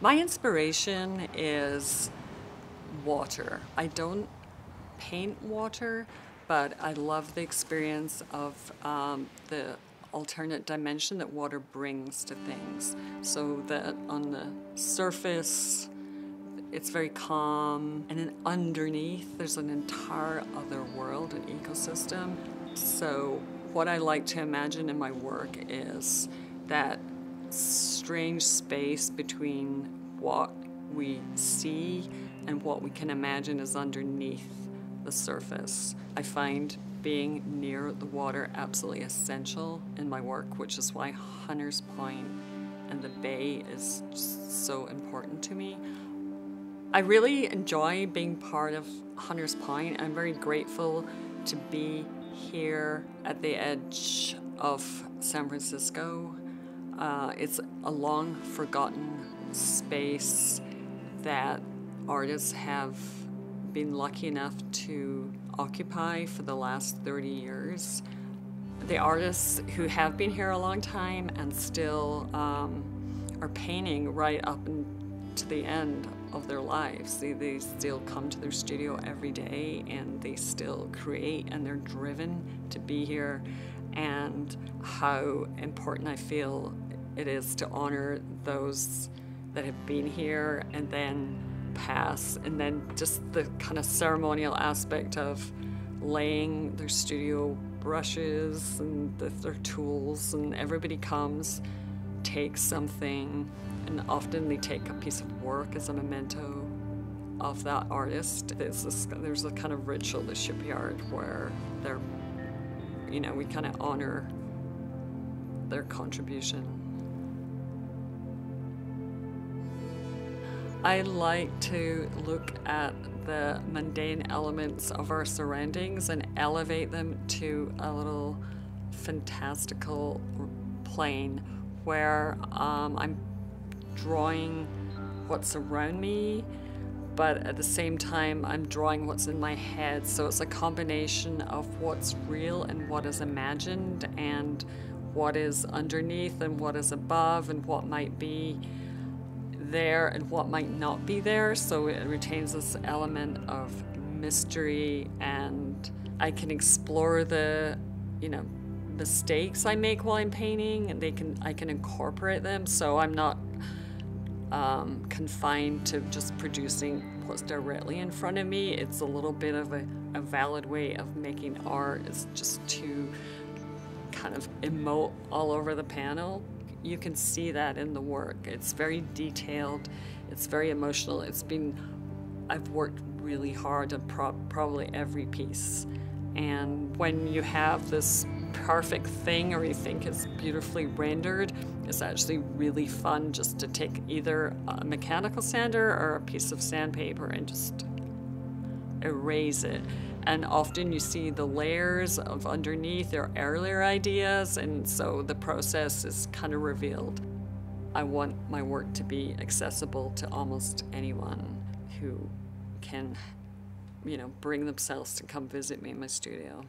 My inspiration is water. I don't paint water, but I love the experience of um, the alternate dimension that water brings to things. So that on the surface, it's very calm, and then underneath, there's an entire other world, an ecosystem. So, what I like to imagine in my work is that strange space between what we see and what we can imagine is underneath the surface. I find being near the water absolutely essential in my work, which is why Hunters Point and the bay is so important to me. I really enjoy being part of Hunters Point. I'm very grateful to be here at the edge of San Francisco. Uh, it's a long forgotten space that artists have been lucky enough to occupy for the last 30 years. The artists who have been here a long time and still um, are painting right up to the end of their lives. They, they still come to their studio every day and they still create and they're driven to be here and how important I feel it is to honor those that have been here and then pass and then just the kind of ceremonial aspect of laying their studio brushes and the, their tools and everybody comes takes something and often they take a piece of work as a memento of that artist. There's this there's a kind of ritual at the shipyard where they're you know we kind of honor their contribution I like to look at the mundane elements of our surroundings and elevate them to a little fantastical plane where um, I'm drawing what's around me, but at the same time, I'm drawing what's in my head. So it's a combination of what's real and what is imagined, and what is underneath and what is above, and what might be there and what might not be there. So it retains this element of mystery and I can explore the, you know, mistakes I make while I'm painting and they can I can incorporate them so I'm not um, confined to just producing what's directly in front of me. It's a little bit of a, a valid way of making art is just to kind of emote all over the panel you can see that in the work. It's very detailed, it's very emotional. It's been, I've worked really hard on pro probably every piece. And when you have this perfect thing or you think it's beautifully rendered, it's actually really fun just to take either a mechanical sander or a piece of sandpaper and just erase it and often you see the layers of underneath their earlier ideas and so the process is kind of revealed. I want my work to be accessible to almost anyone who can, you know, bring themselves to come visit me in my studio.